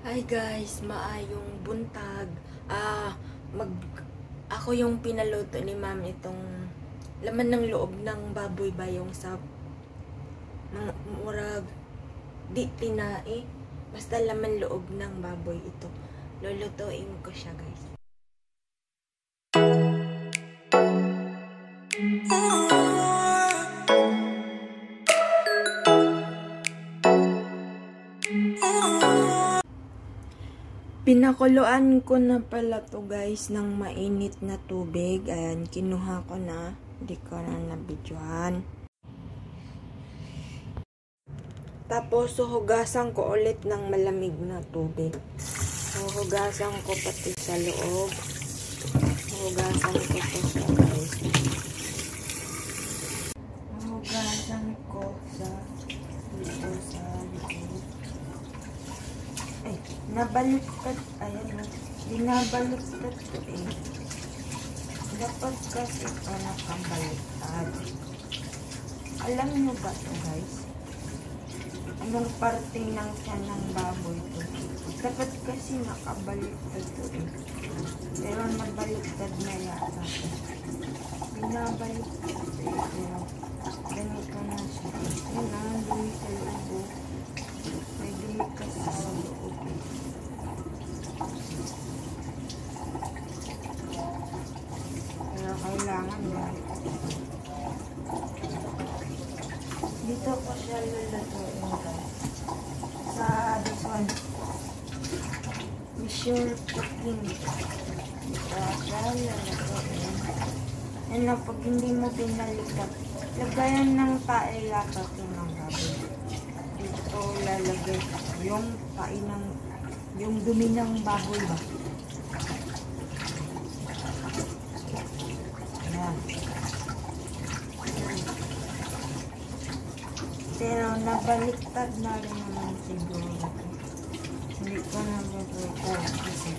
Hi guys, maayong buntag. Ah, mag ako yung pinaluto ni ma'am itong laman ng loob ng baboy ba yung sa murag di tinae. Basta laman loob ng baboy ito. Lulutuin ko siya guys. Pinakuluan ko na pala to guys ng mainit na tubig. Ayan, kinuha ko na. Hindi ko na nabidyohan. Tapos, suhugasan ko ulit ng malamig na tubig. Suhugasan ko pati sa loob. Suhugasan ko to sa guys. Suhugasan ko sa dito sa loob. Ay, nabaliktad. Ayan na. Binabaliktad ko eh. Dapat kasi ito nakabaliktad. Alam nyo ba to guys? Anong parte ng tiyan ng baboy to? Dapat kasi nakabaliktad to eh. Pero nabaliktad na yata. Binabaliktad to eh. Pero ganito na siya. Yun na, dumi sa loob. oh. May dumi kasi sa loob. eh. Pero kailangan yan. Dito ko siya lulutuin guys. Sa one. Sure cooking. Dito siya lulutuin. Yan na, pag hindi mo pinalikat, lagayan ng paela pati ng gabi. Dito lalagay yung tae ng, yung dumi ng baboy ba? Ayan. Pero nabaliktad na rin naman siguro. Hindi ko na kasi.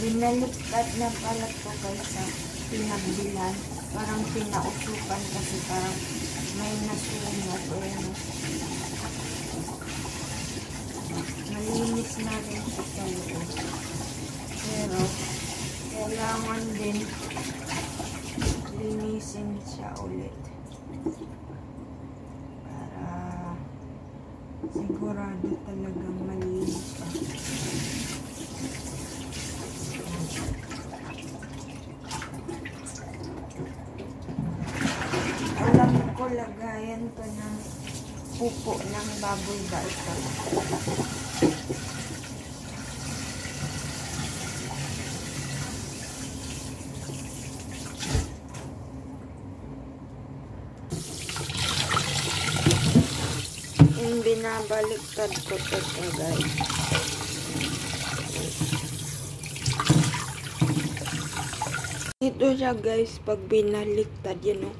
Binaliktad na pala to guys sa pinagbilan. Parang pinausukan kasi parang may nasunog. Ayan. Malinis na rin siya sa loob. Pero, kailangan din linisin siya ulit. Para sigurado talagang malinis siya. Alam ko lagayan to ng pupo ng baboy ba ito. Binabaliktad ko to to guys. Ito siya guys, pag binaliktad yan o.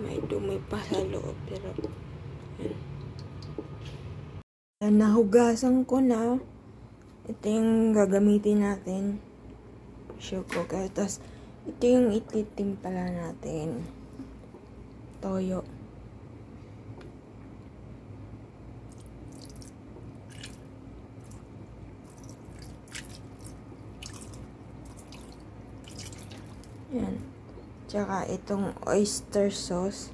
May dumi pa sa loob pero yan. Nahugasan ko na. Ito yung gagamitin natin. Kayo. Tapos, ito yung ititim natin. Toyo. Yan. Tsaka itong oyster sauce.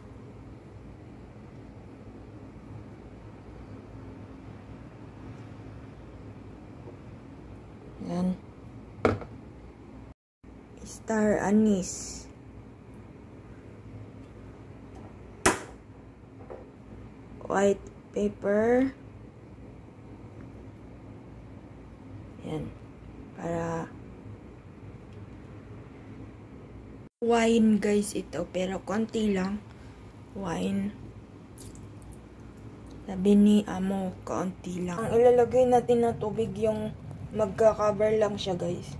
Yan. Star anise. White pepper. Yan. Para Wine guys ito, pero konti lang. Wine. Sabi ni Amo, konti lang. Ang ilalagay natin na tubig yung magka-cover lang siya guys.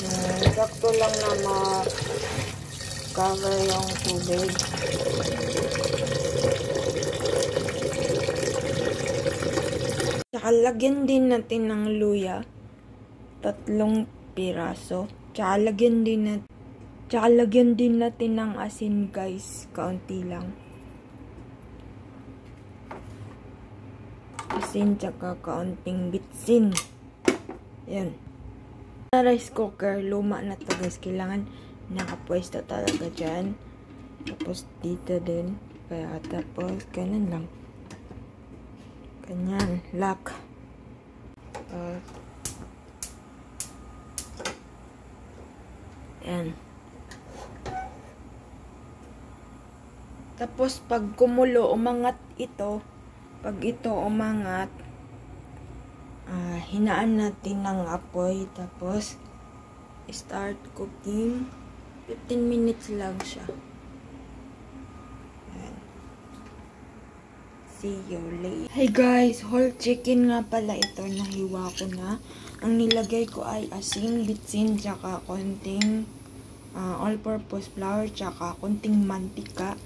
Ayan. Sakto lang na ma-cover yung tubig. Tsaka lagyan din natin ng luya. Tatlong piraso. Tsaka lagyan din natin Tsaka lagyan din natin ng asin guys. Kaunti lang. Asin tsaka kaunting bitsin. Yan. Rice cooker. Luma na to guys. Kailangan nakapwesto talaga dyan. Tapos dito din. Kaya tapos ganun lang. Ganyan. Lock. Uh, yan. Tapos, pag kumulo, umangat ito. Pag ito umangat, uh, hinaan natin ng apoy. Tapos, start cooking. 15 minutes lang siya. Ayan. See you later. Hey guys, whole chicken nga pala ito. Nahiwa ko na. Ang nilagay ko ay asin, bitsin, tsaka konting uh, all-purpose flour, tsaka konting mantika.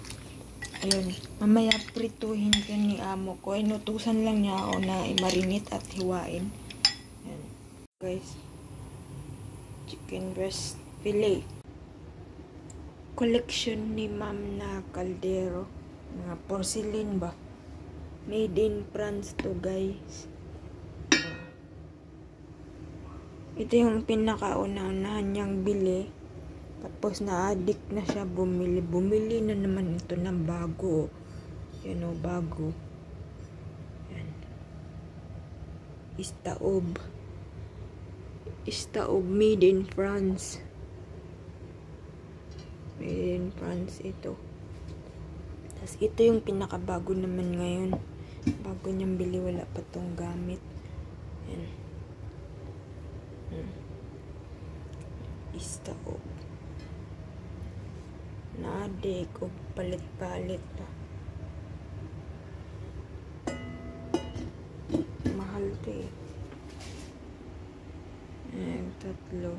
Ayun, mamaya prituhin ko ni amo ko. Inutusan lang niya ako na i-marinate at hiwain. Ayan. Guys, chicken breast fillet. Collection ni ma'am na kaldero. Mga porcelain ba? Made in France to guys. Ito yung pinakauna-unahan niyang bili. Tapos na-addict na siya bumili. Bumili na naman ito ng bago. Yan o, bago. Yan. Istaob. Istaob made in France. Made in France ito. Tapos ito yung pinakabago naman ngayon. Bago niyang bili, wala pa tong gamit. Yan. Hmm. Istaob naade ko palit-palit pa. Mahal to eh. Ayan, tatlo.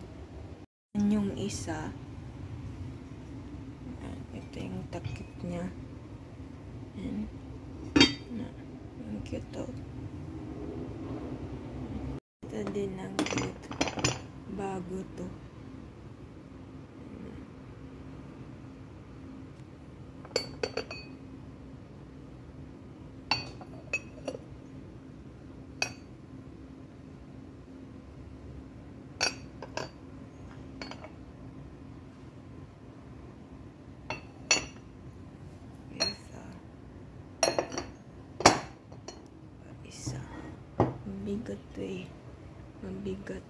Yan yung isa. Ito yung takip niya. Ayan. Na, yung cute oh. Ito din ang cute. Bago to. Mabigat eh. Mabigat.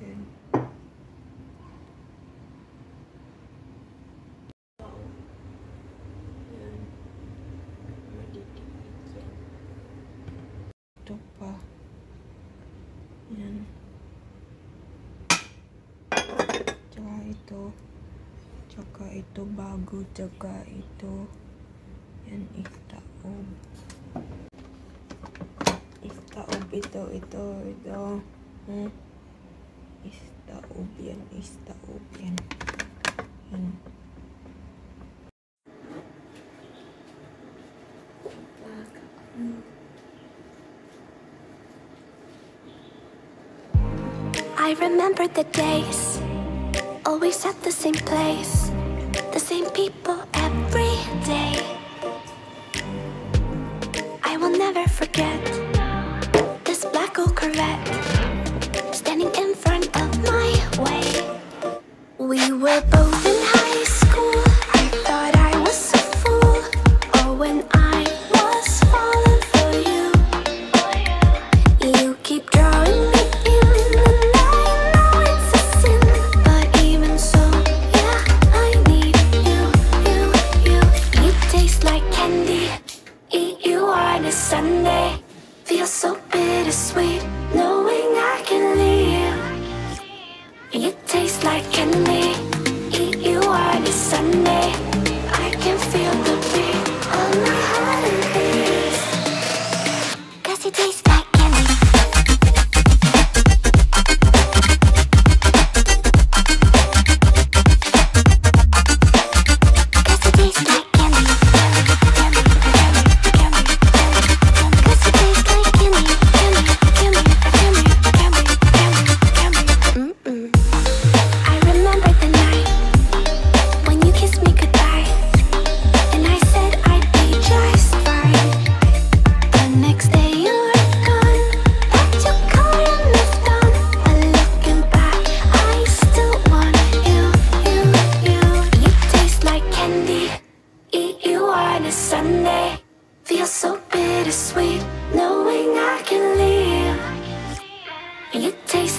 Yan. Yan. Madidikit yan. Ito pa. Yan. Tsaka ito. Tsaka. Ito, ito, ito. Hmm? Yan. I remember the days, always at the same place, the same people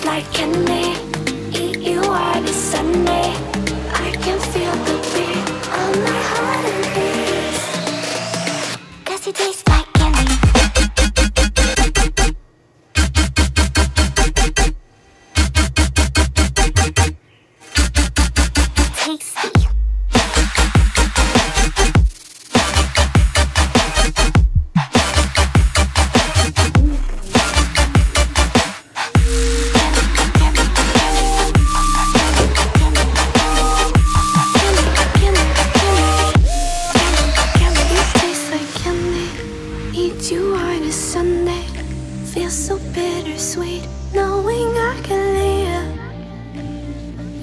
like candy. Eat you the Sunday. I can feel the beat of my heart and beats. Cause you taste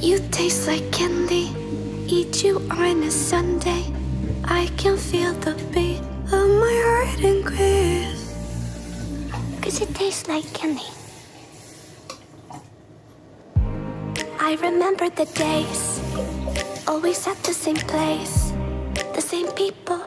You taste like candy. Eat you on a Sunday. I can feel the beat of my heart increase. Cause it tastes like candy. I remember the days, always at the same place, the same people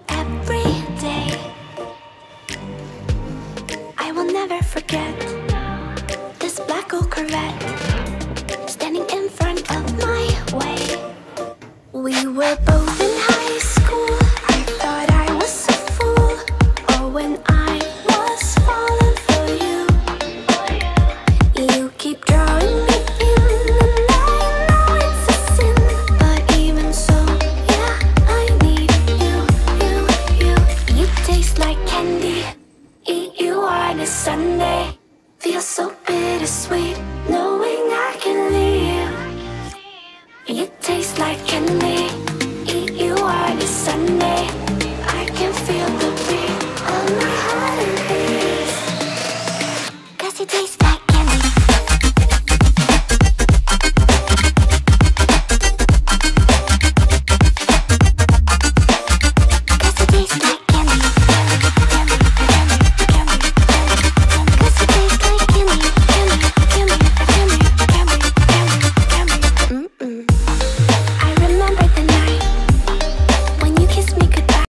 stuck